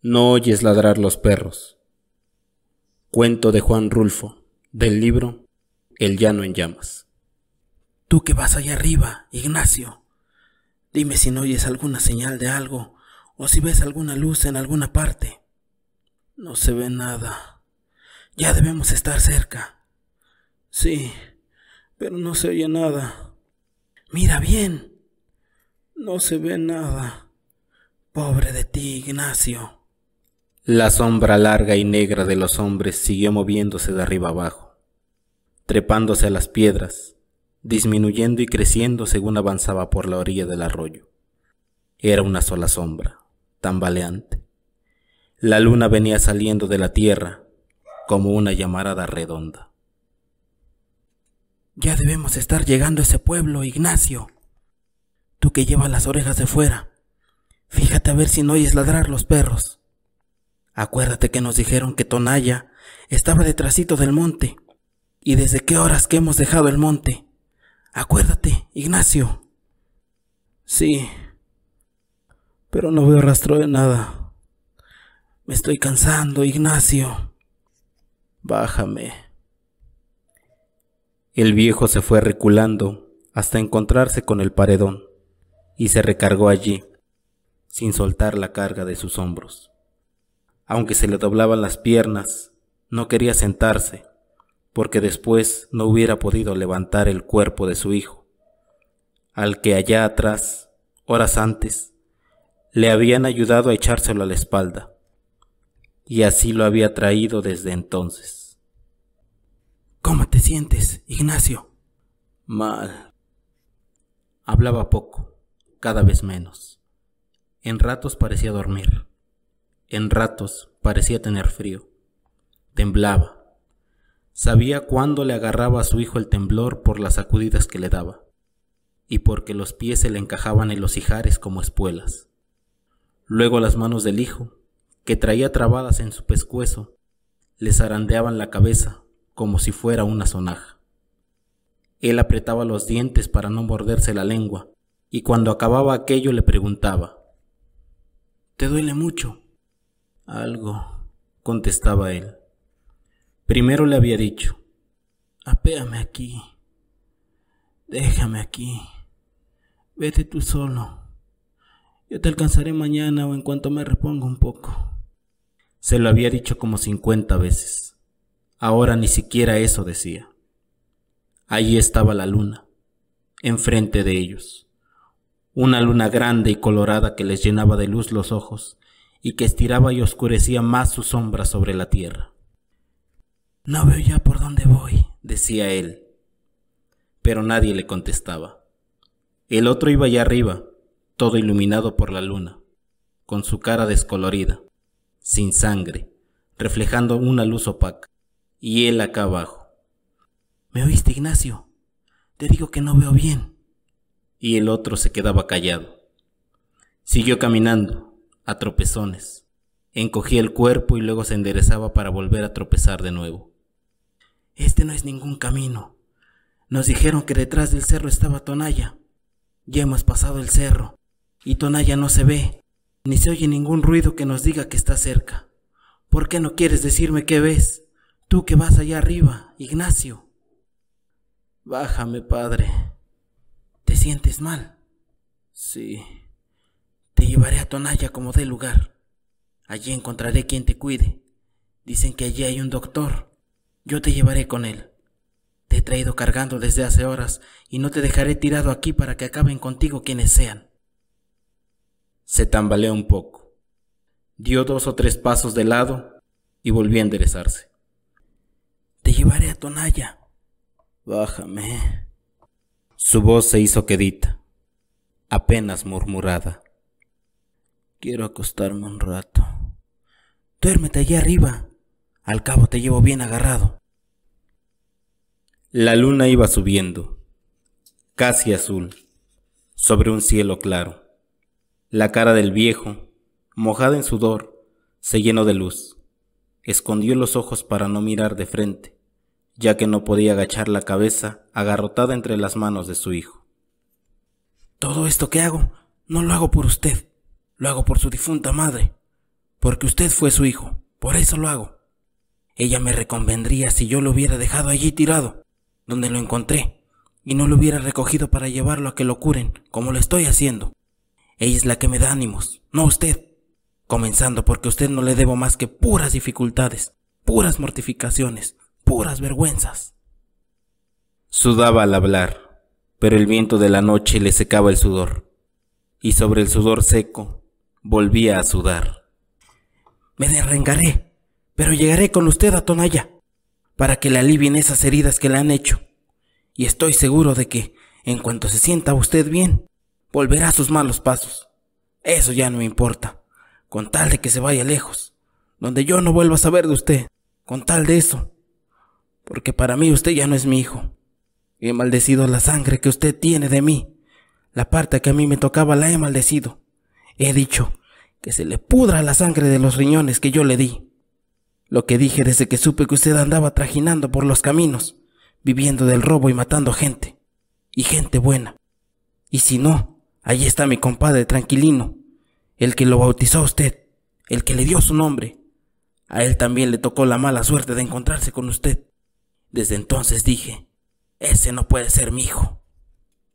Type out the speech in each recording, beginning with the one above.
No oyes ladrar los perros. Cuento de Juan Rulfo, del libro El llano en llamas. Tú que vas allá arriba, Ignacio, dime si no oyes alguna señal de algo o si ves alguna luz en alguna parte. No se ve nada. Ya debemos estar cerca. Sí, pero no se oye nada. Mira bien. No se ve nada. Pobre de ti, Ignacio. La sombra larga y negra de los hombres siguió moviéndose de arriba abajo, trepándose a las piedras, disminuyendo y creciendo según avanzaba por la orilla del arroyo. Era una sola sombra, tambaleante. La luna venía saliendo de la tierra como una llamarada redonda. Ya debemos estar llegando a ese pueblo, Ignacio. Tú que llevas las orejas de fuera, fíjate a ver si no oyes ladrar los perros. Acuérdate que nos dijeron que Tonaya estaba detrásito del monte. ¿Y desde qué horas que hemos dejado el monte? Acuérdate, Ignacio. Sí, pero no veo rastro de nada. Me estoy cansando, Ignacio. Bájame. El viejo se fue reculando hasta encontrarse con el paredón y se recargó allí, sin soltar la carga de sus hombros. Aunque se le doblaban las piernas, no quería sentarse, porque después no hubiera podido levantar el cuerpo de su hijo, al que allá atrás, horas antes, le habían ayudado a echárselo a la espalda, y así lo había traído desde entonces. ¿Cómo te sientes, Ignacio? Mal. Hablaba poco, cada vez menos. En ratos parecía dormir. En ratos parecía tener frío. Temblaba. Sabía cuándo le agarraba a su hijo el temblor por las sacudidas que le daba, y porque los pies se le encajaban en los ijares como espuelas. Luego las manos del hijo, que traía trabadas en su pescuezo, le zarandeaban la cabeza como si fuera una sonaja. Él apretaba los dientes para no morderse la lengua, y cuando acababa aquello le preguntaba, ¿Te duele mucho? Algo, contestaba él. Primero le había dicho, apéame aquí, déjame aquí, vete tú solo, yo te alcanzaré mañana o en cuanto me reponga un poco. Se lo había dicho como cincuenta veces. Ahora ni siquiera eso decía. Allí estaba la luna, enfrente de ellos. Una luna grande y colorada que les llenaba de luz los ojos y que estiraba y oscurecía más su sombra sobre la tierra. No veo ya por dónde voy, decía él. Pero nadie le contestaba. El otro iba allá arriba, todo iluminado por la luna, con su cara descolorida, sin sangre, reflejando una luz opaca, y él acá abajo. ¿Me oíste, Ignacio? Te digo que no veo bien. Y el otro se quedaba callado. Siguió caminando, a tropezones. Encogía el cuerpo y luego se enderezaba para volver a tropezar de nuevo. Este no es ningún camino. Nos dijeron que detrás del cerro estaba Tonaya. Ya hemos pasado el cerro, y Tonaya no se ve, ni se oye ningún ruido que nos diga que está cerca. ¿Por qué no quieres decirme qué ves? Tú que vas allá arriba, Ignacio. Bájame, padre. ¿Te sientes mal? Sí. Te llevaré a Tonaya como dé lugar. Allí encontraré quien te cuide. Dicen que allí hay un doctor. Yo te llevaré con él. Te he traído cargando desde hace horas y no te dejaré tirado aquí para que acaben contigo quienes sean. Se tambaleó un poco. Dio dos o tres pasos de lado y volvió a enderezarse. Te llevaré a Tonaya. Bájame. Su voz se hizo quedita, apenas murmurada. Quiero acostarme un rato. Duérmete allí arriba. Al cabo te llevo bien agarrado. La luna iba subiendo, casi azul, sobre un cielo claro. La cara del viejo, mojada en sudor, se llenó de luz. Escondió los ojos para no mirar de frente, ya que no podía agachar la cabeza agarrotada entre las manos de su hijo. Todo esto que hago, no lo hago por usted, lo hago por su difunta madre, porque usted fue su hijo, por eso lo hago. Ella me reconvendría si yo lo hubiera dejado allí tirado, donde lo encontré, y no lo hubiera recogido para llevarlo a que lo curen, como lo estoy haciendo. Ella es la que me da ánimos, no usted. Comenzando porque a usted no le debo más que puras dificultades, puras mortificaciones, puras vergüenzas. Sudaba al hablar, pero el viento de la noche le secaba el sudor, y sobre el sudor seco volvía a sudar. Me derrengaré, pero llegaré con usted a Tonaya para que le alivien esas heridas que le han hecho. Y estoy seguro de que, en cuanto se sienta usted bien, volverá a sus malos pasos. Eso ya no me importa, con tal de que se vaya lejos, donde yo no vuelva a saber de usted, con tal de eso. Porque para mí usted ya no es mi hijo. He maldecido la sangre que usted tiene de mí. La parte que a mí me tocaba la he maldecido. He dicho que se le pudra la sangre de los riñones que yo le di. Lo que dije desde que supe que usted andaba trajinando por los caminos, viviendo del robo y matando gente. Y gente buena. Y si no, ahí está mi compadre tranquilino, el que lo bautizó a usted, el que le dio su nombre. A él también le tocó la mala suerte de encontrarse con usted. Desde entonces dije, ese no puede ser mi hijo.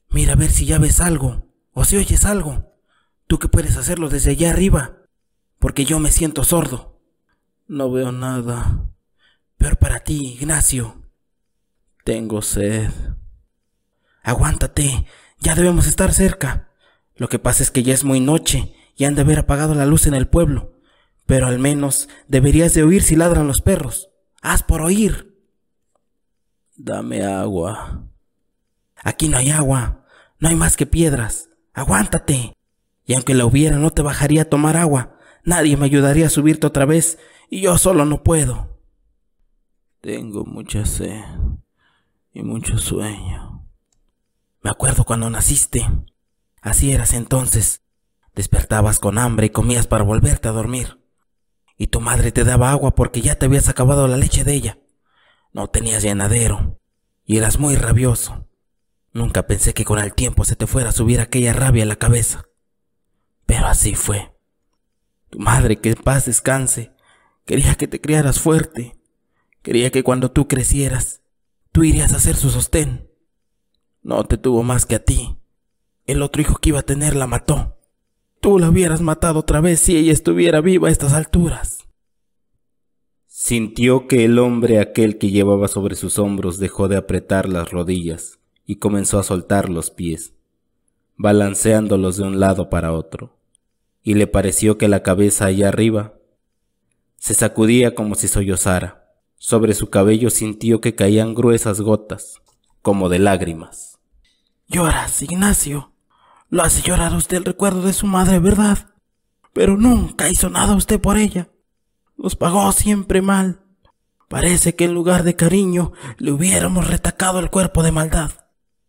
Mira a ver si ya ves algo, o si oyes algo. Que puedes hacerlo desde allá arriba, porque yo me siento sordo. No veo nada. Peor para ti, Ignacio. Tengo sed. Aguántate. Ya debemos estar cerca. Lo que pasa es que ya es muy noche y han de haber apagado la luz en el pueblo. Pero al menos deberías de oír si ladran los perros. Haz por oír. Dame agua. Aquí no hay agua. No hay más que piedras. Aguántate. Y aunque la hubiera, no te bajaría a tomar agua. Nadie me ayudaría a subirte otra vez y yo solo no puedo. Tengo mucha sed y mucho sueño. Me acuerdo cuando naciste. Así eras entonces. Despertabas con hambre y comías para volverte a dormir. Y tu madre te daba agua porque ya te habías acabado la leche de ella. No tenías llenadero y eras muy rabioso. Nunca pensé que con el tiempo se te fuera a subir aquella rabia a la cabeza. Pero así fue. Tu madre, que en paz descanse, Quería que te criaras fuerte. Quería que cuando tú crecieras, tú irías a ser su sostén. No te tuvo más que a ti. El otro hijo que iba a tener la mató. Tú la hubieras matado otra vez si ella estuviera viva a estas alturas. Sintió que el hombre aquel que llevaba sobre sus hombros dejó de apretar las rodillas y comenzó a soltar los pies, balanceándolos de un lado para otro, y le pareció que la cabeza allá arriba se sacudía como si sollozara. Sobre su cabello sintió que caían gruesas gotas, como de lágrimas. Lloras, Ignacio. Lo hace llorar usted el recuerdo de su madre, ¿verdad? Pero nunca hizo nada usted por ella. Nos pagó siempre mal. Parece que en lugar de cariño le hubiéramos retacado el cuerpo de maldad.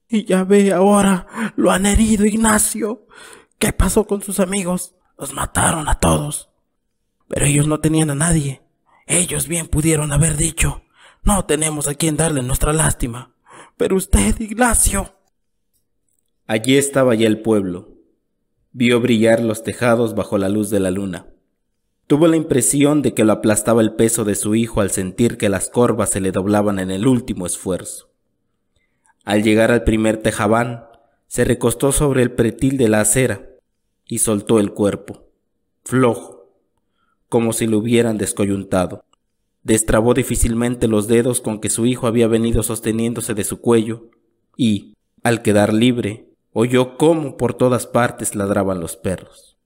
Y ya ve ahora, lo han herido, Ignacio. ¿Qué pasó con sus amigos? Los mataron a todos. Pero ellos no tenían a nadie. Ellos bien pudieron haber dicho, no tenemos a quien darle nuestra lástima. Pero usted, Ignacio. Allí estaba ya el pueblo. Vio brillar los tejados bajo la luz de la luna. Tuvo la impresión de que lo aplastaba el peso de su hijo al sentir que las corvas se le doblaban en el último esfuerzo. Al llegar al primer tejabán, se recostó sobre el pretil de la acera y soltó el cuerpo, flojo, como si lo hubieran descoyuntado. Destrabó difícilmente los dedos con que su hijo había venido sosteniéndose de su cuello, y, al quedar libre, oyó cómo por todas partes ladraban los perros.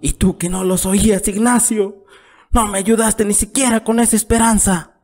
¿Y tú que no los oías, Ignacio? No me ayudaste ni siquiera con esa esperanza.